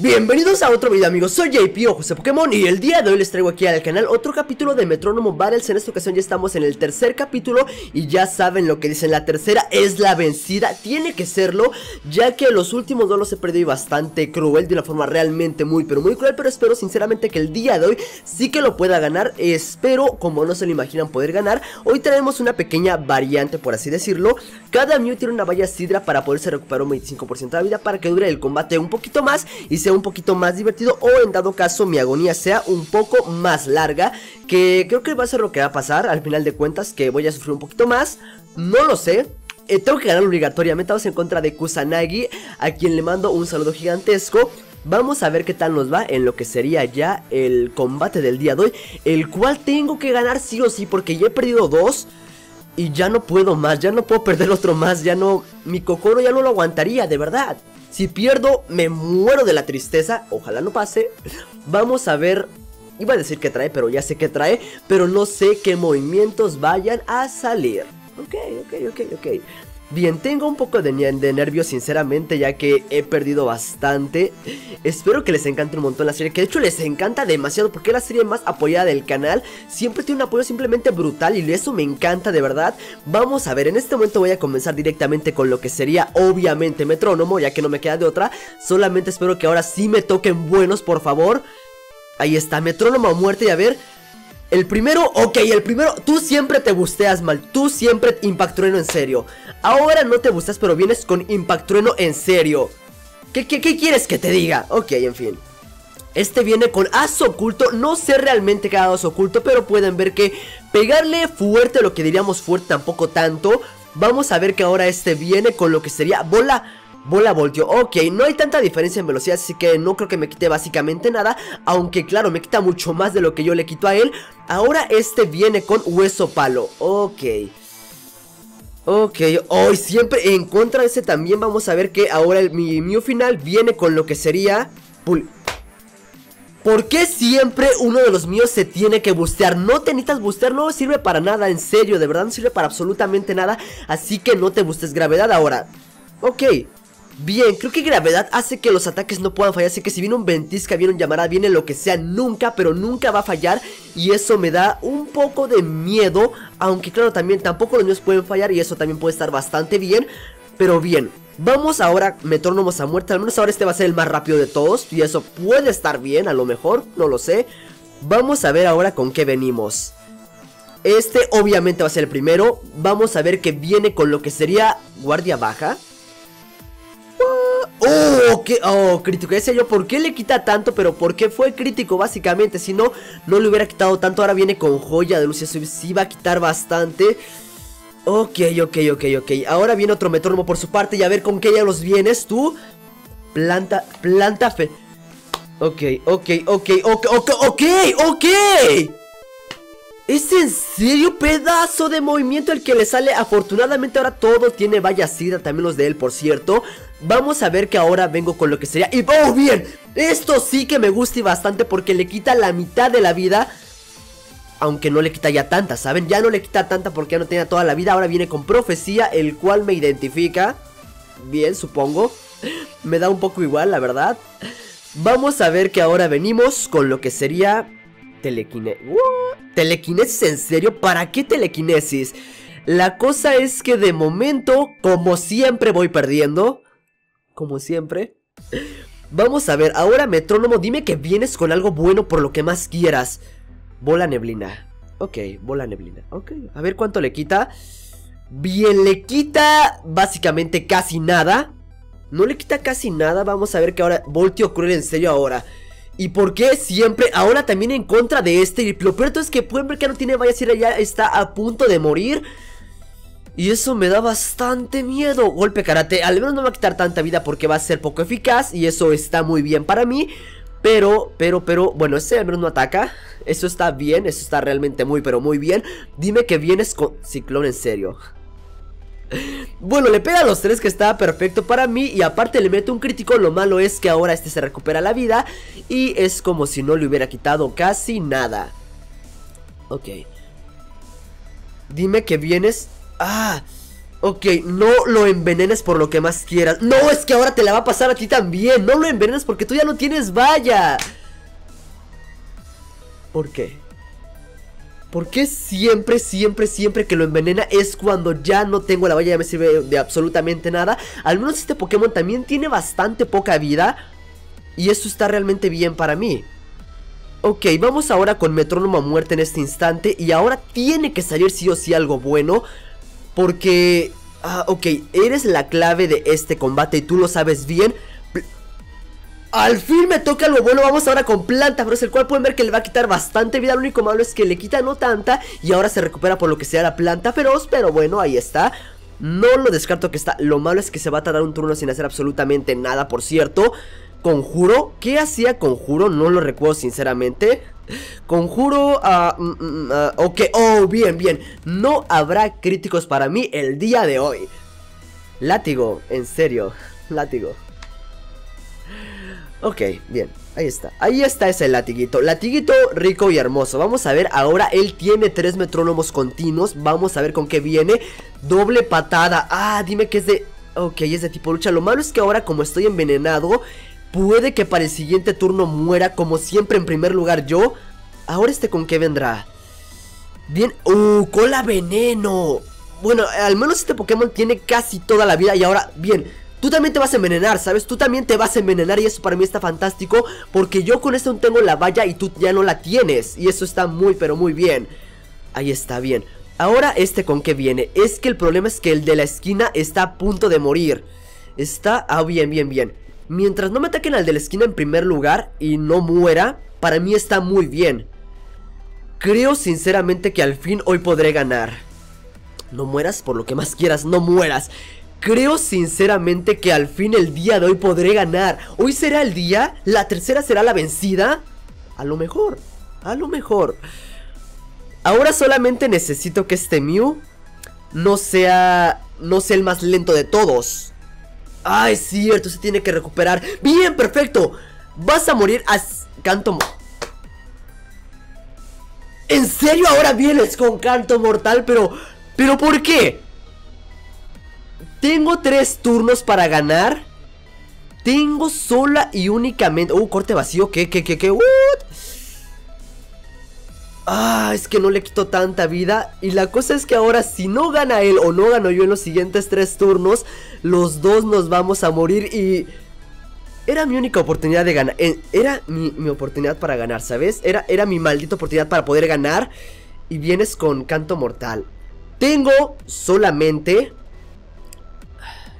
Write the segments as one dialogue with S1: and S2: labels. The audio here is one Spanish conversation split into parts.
S1: Bienvenidos a otro video amigos, soy JP o José Pokémon y el día de hoy les traigo aquí al canal otro capítulo de Metrónomo Battles. En esta ocasión ya estamos en el tercer capítulo y ya saben lo que dicen, la tercera es la vencida Tiene que serlo, ya que los últimos dos los he perdido bastante cruel, de una forma realmente muy pero muy cruel Pero espero sinceramente que el día de hoy sí que lo pueda ganar, espero como no se lo imaginan poder ganar. Hoy traemos una pequeña variante por así decirlo. Cada Mew tiene una valla sidra para poderse recuperar un 25% de la vida para que dure el combate un poquito más y se un poquito más divertido o en dado caso mi agonía sea un poco más larga que creo que va a ser lo que va a pasar al final de cuentas que voy a sufrir un poquito más, no lo sé, eh, tengo que ganar obligatoriamente. Vamos en contra de Kusanagi, a quien le mando un saludo gigantesco. Vamos a ver qué tal nos va en lo que sería ya el combate del día de hoy, el cual tengo que ganar sí o sí porque ya he perdido dos. Y ya no puedo más, ya no puedo perder otro más, ya no... Mi cocoro ya no lo aguantaría, de verdad. Si pierdo, me muero de la tristeza. Ojalá no pase. Vamos a ver. Iba a decir que trae, pero ya sé que trae. Pero no sé qué movimientos vayan a salir. Ok, ok, ok, ok. Bien, tengo un poco de, nervios sinceramente ya que he perdido bastante. Espero que les encante un montón la serie Que de hecho les encanta demasiado porque es la serie más apoyada del canal. Siempre tiene un apoyo simplemente brutal y eso me encanta de verdad. Vamos a ver, en este momento voy a comenzar directamente con lo que sería obviamente metrónomo Ya que no me queda de otra. Solamente espero que ahora sí me toquen buenos por favor. Ahí está, metrónomo a muerte y a ver el primero, ok, el primero, tú siempre te busteas mal, tú siempre Impact Trueno en serio. Ahora no te gustas, pero vienes con Impact Trueno en serio. ¿Qué, qué, qué quieres que te diga? Ok, en fin. Este viene con as oculto, no sé realmente qué as oculto, pero pueden ver que pegarle fuerte, lo que diríamos fuerte tampoco tanto. Vamos a ver que ahora este viene con lo que sería bola Bola voltio, ok, no hay tanta diferencia en velocidad Así que no creo que me quite básicamente nada Aunque claro, me quita mucho más de lo que yo le quito a él. Ahora este viene con hueso palo. Ok. Ok, hoy siempre en contra de ese también vamos a ver que ahora el, mi final viene con lo que sería... ¿Por qué siempre uno de los míos se tiene que bustear? No te necesitas bustear, no sirve para nada, en serio, de verdad no sirve para absolutamente nada Así que no te bustes gravedad ahora. Ok, Bien, creo que gravedad hace que los ataques no puedan fallar. Así que si viene un ventisca, viene un llamarada, viene lo que sea Nunca, pero nunca va a fallar. Y eso me da un poco de miedo Aunque claro, también tampoco los míos pueden fallar Y eso también puede estar bastante bien. Pero bien, vamos ahora metrónomos a muerte. Al menos ahora este va a ser el más rápido de todos Y eso puede estar bien, a lo mejor, no lo sé. Vamos a ver ahora con qué venimos. Este obviamente va a ser el primero. Vamos a ver que viene con lo que sería guardia baja qué, oh, crítico, decía yo, ¿por qué le quita tanto? Pero ¿por qué fue crítico básicamente? Si no, no le hubiera quitado tanto, ahora viene con joya de luz, eso sí va a quitar bastante. Ok, ok, ok, ok, ahora viene otro metrónomo por su parte y a ver con qué ya los vienes tú. Planta, planta fe. Ok, ok, ok, ok, ok, ok, ok ¿Es en serio pedazo de movimiento el que le sale? Afortunadamente ahora todo tiene valla sida, también los de él por cierto Vamos a ver que ahora vengo con lo que sería Y ¡oh bien! Esto sí que me gusta y bastante porque le quita la mitad de la vida aunque no le quita ya tanta, ¿saben? Ya no le quita tanta porque ya no tenía toda la vida Ahora viene con profecía, el cual me identifica Bien, supongo Me da un poco igual, la verdad Vamos a ver que ahora venimos con lo que sería Telequinesis ¿Telequinesis en serio? ¿Para qué telequinesis? La cosa es que de momento, como siempre voy perdiendo como siempre. Vamos a ver, ahora metrónomo, dime que vienes con algo bueno por lo que más quieras. Bola neblina. Ok, bola neblina. Ok, a ver cuánto le quita. Bien, le quita básicamente casi nada. No le quita casi nada. Vamos a ver que ahora Voltio cruel en serio ahora. ¿Y por qué siempre? Ahora también en contra de este. Lo peor es que pueden ver que no tiene vallas y ya está a punto de morir. Y eso me da bastante miedo Golpe karate, al menos no va a quitar tanta vida porque va a ser poco eficaz Y eso está muy bien para mí Pero, pero, pero, bueno, ese al menos no ataca Eso está bien, eso está realmente muy, pero muy bien Dime que vienes con ciclón en serio bueno, le pega a los tres que está perfecto para mí Y aparte le mete un crítico. Lo malo es que ahora este se recupera la vida Y es como si no le hubiera quitado casi nada. Ok. Dime que vienes. Ah, Ok, no lo envenenes por lo que más quieras. No, es que ahora te la va a pasar a ti también. No lo envenenes porque tú ya no tienes valla. ¿Por qué? ¿Por qué siempre, siempre, siempre que lo envenena es cuando ya no tengo la valla, ya me sirve de absolutamente nada? Al menos este Pokémon también tiene bastante poca vida y eso está realmente bien para mí. Ok, vamos ahora con Metrónomo a muerte en este instante y ahora tiene que salir sí o sí algo bueno porque... Ah, ok, eres la clave de este combate y tú lo sabes bien al fin me toca algo bueno, vamos ahora con planta Pero es el cual pueden ver que le va a quitar bastante vida. Lo único malo es que le quita no tanta Y ahora se recupera por lo que sea la planta feroz Pero bueno, ahí está. No lo descarto que está, lo malo es que se va a tardar un turno sin hacer absolutamente nada Por cierto, Conjuro, ¿qué hacía Conjuro? No lo recuerdo sinceramente. Conjuro, uh, ok, oh, bien, bien. No habrá críticos para mí el día de hoy. Látigo, en serio, látigo Ok, bien, ahí está. Ahí está ese latiguito, latiguito rico y hermoso. Vamos a ver, ahora él tiene tres metrónomos continuos. Vamos a ver con qué viene. Doble patada, ah, dime que es de... Ok, es de tipo lucha. Lo malo es que ahora como estoy envenenado Puede que para el siguiente turno muera Como siempre en primer lugar yo. Ahora este con qué vendrá. Bien, uh, cola veneno. Bueno, al menos este Pokémon tiene casi toda la vida Y ahora, bien Tú también te vas a envenenar, ¿sabes? Tú también te vas a envenenar y eso para mí está fantástico Porque yo con esto tengo la valla y tú ya no la tienes. Y eso está muy pero muy bien. Ahí está, bien. Ahora este con qué viene Es que el problema es que el de la esquina está a punto de morir. Está... Ah, bien, bien, bien. Mientras no me ataquen al de la esquina en primer lugar Y no muera Para mí está muy bien. Creo sinceramente que al fin hoy podré ganar. No mueras por lo que más quieras, no mueras Creo sinceramente que al fin el día de hoy podré ganar. ¿Hoy será el día? ¿La tercera será la vencida? A lo mejor, a lo mejor. Ahora solamente necesito que este Mew no sea, no sea el más lento de todos. Ah, es cierto, se tiene que recuperar. Bien, perfecto. Vas a morir a canto... ¿En serio ahora vienes con canto mortal? Pero... ¿Pero por qué? Tengo tres turnos para ganar. Tengo sola y únicamente... Uh, corte vacío. ¿Qué, qué, qué, qué? What? Ah, es que no le quito tanta vida. Y la cosa es que ahora si no gana él o no gano yo en los siguientes tres turnos, los dos nos vamos a morir y... Era mi única oportunidad de ganar. Eh, era mi, oportunidad para ganar, ¿sabes? Era, era mi maldita oportunidad para poder ganar. Y vienes con canto mortal. Tengo solamente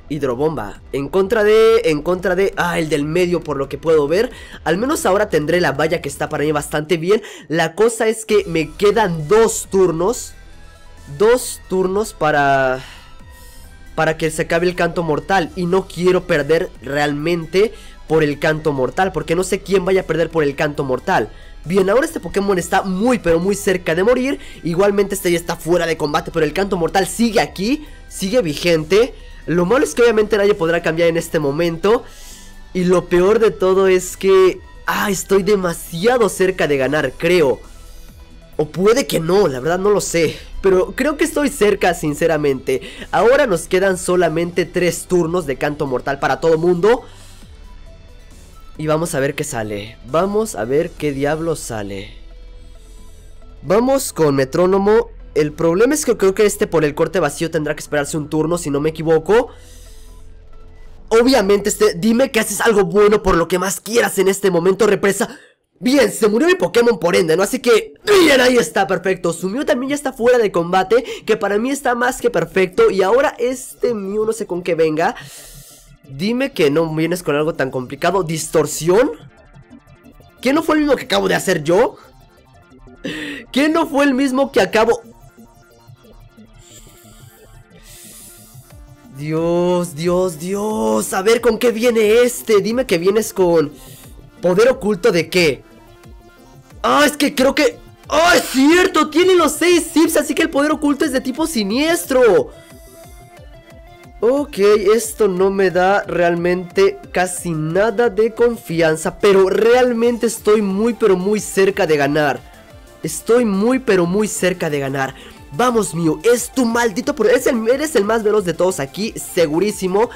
S1: Hidrobomba. En contra de... En contra de... Ah, el del medio por lo que puedo ver. Al menos ahora tendré la valla que está para mí bastante bien. La cosa es que me quedan dos turnos. Dos turnos para... Para que se acabe el canto mortal. Y no quiero perder realmente por el canto mortal Porque no sé quién vaya a perder por el canto mortal. Bien, ahora este Pokémon está muy pero muy cerca de morir. Igualmente este ya está fuera de combate Pero el canto mortal sigue aquí Sigue vigente lo malo es que obviamente nadie podrá cambiar en este momento. Y lo peor de todo es que... Ah, estoy demasiado cerca de ganar, creo. O puede que no, la verdad no lo sé. Pero creo que estoy cerca, sinceramente. Ahora nos quedan solamente tres turnos de canto mortal para todo mundo. Y vamos a ver qué sale. Vamos a ver qué diablo sale. Vamos con metrónomo el problema es que creo que este por el corte vacío tendrá que esperarse un turno, si no me equivoco. Obviamente, este, dime que haces algo bueno por lo que más quieras en este momento, represa. Bien, se murió mi Pokémon por ende, ¿no? Así que, bien, ahí está, perfecto Su también ya está fuera de combate Que para mí está más que perfecto Y ahora este Mew, no sé con qué venga Dime que no vienes con algo tan complicado ¿Distorsión? ¿Qué no fue el mismo que acabo de hacer yo? ¿Qué no fue el mismo que acabo... Dios, Dios, Dios. A ver con qué viene este. Dime que vienes con... ¿Poder oculto de qué? Ah, es que creo que... ¡Ah, es cierto! Tiene los 6 zips, así que el poder oculto es de tipo siniestro. Ok, esto no me da realmente casi nada de confianza, pero realmente estoy muy pero muy cerca de ganar. Estoy muy pero muy cerca de ganar. Vamos, Mew, es tu maldito... Eres el, eres el más veloz de todos aquí, segurísimo.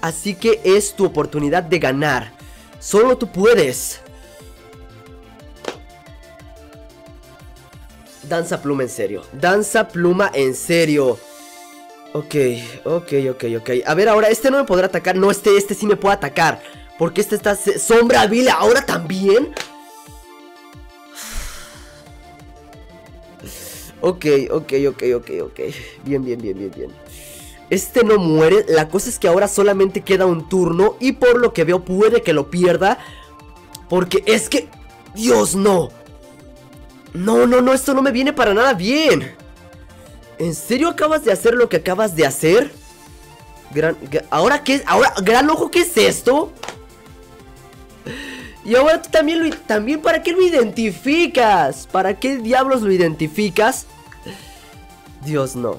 S1: Así que es tu oportunidad de ganar. Solo tú puedes. Danza pluma en serio. Danza pluma en serio. Ok, ok, ok, ok. A ver, ahora, este no me podrá atacar. No, este, este sí me puede atacar. Porque este está... Sombra vil, ahora también. Ok, ok, ok, ok, ok. Bien, bien, bien, bien, bien. Este no muere. La cosa es que ahora solamente queda un turno. Y por lo que veo puede que lo pierda. Porque es que... Dios, no. No, no, no, esto no me viene para nada bien. ¿En serio acabas de hacer lo que acabas de hacer? Gran... ¿Ahora qué? ¿Ahora? ¿Gran ojo qué es esto? Y ahora tú también lo... También ¿para qué lo identificas? ¿Para qué diablos lo identificas? Dios, no.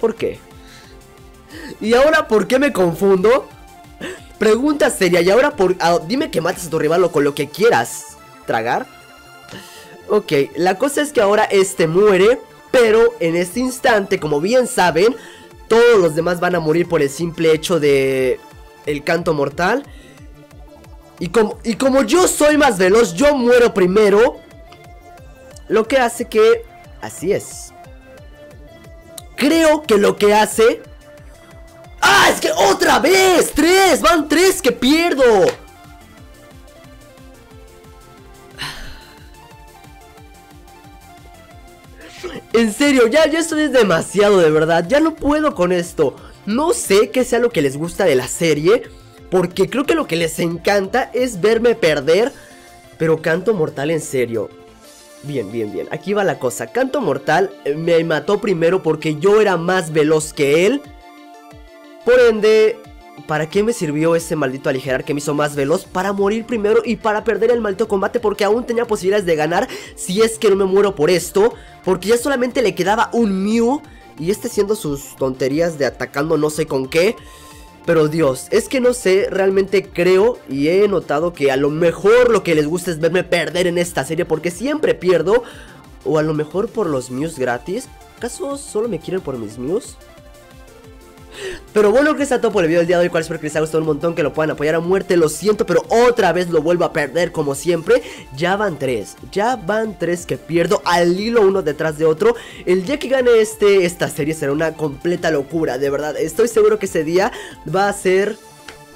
S1: ¿Por qué? ¿Y ahora por qué me confundo? Pregunta seria, y ahora por... Ah, dime que mates a tu rival o con lo que quieras. ¿Tragar? Ok, la cosa es que ahora este muere, pero en este instante, como bien saben, todos los demás van a morir por el simple hecho de el canto mortal. Y como, y como yo soy más veloz, yo muero primero. Lo que hace que... Así es. Creo que lo que hace... ¡Ah! Es que otra vez. Tres. Van tres que pierdo. En serio, ya, ya esto es demasiado de verdad, ya no puedo con esto. No sé qué sea lo que les gusta de la serie, porque creo que lo que les encanta es verme perder, pero Canto Mortal en serio. Bien, bien, bien, aquí va la cosa. Canto Mortal me mató primero porque yo era más veloz que él. Por ende, ¿Para qué me sirvió ese maldito aligerar que me hizo más veloz? Para morir primero y para perder el maldito combate porque aún tenía posibilidades de ganar si es que no me muero por esto. Porque ya solamente le quedaba un Mew y este haciendo sus tonterías de atacando no sé con qué. Pero Dios, es que no sé, realmente creo y he notado que a lo mejor lo que les gusta es verme perder en esta serie porque siempre pierdo. O a lo mejor por los Mews gratis. ¿Acaso solo me quieren por mis Mews? Pero bueno, que está todo por el video del día de hoy, cual espero que les haya gustado un montón, que lo puedan apoyar a muerte, lo siento, pero otra vez lo vuelvo a perder como siempre. Ya van tres, ya van tres que pierdo al hilo uno detrás de otro. El día que gane este, esta serie será una completa locura, de verdad. Estoy seguro que ese día va a ser,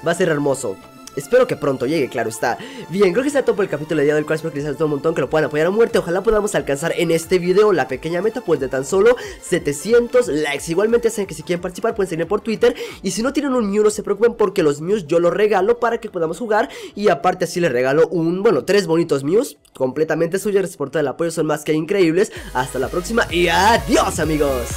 S1: va a ser hermoso. Espero que pronto llegue, claro está. Bien, creo que está todo por el capítulo de día del cual espero que les haya un montón, que lo puedan apoyar a muerte. Ojalá podamos alcanzar en este video la pequeña meta, pues de tan solo 700 likes. Igualmente, saben que si quieren participar, pueden seguirme por Twitter. Y si no tienen un Mew, no se preocupen porque los Mews yo los regalo para que podamos jugar. Y aparte, así les regalo un, bueno, tres bonitos Mews completamente suyos. por todo el apoyo, son más que increíbles. Hasta la próxima y adiós, amigos.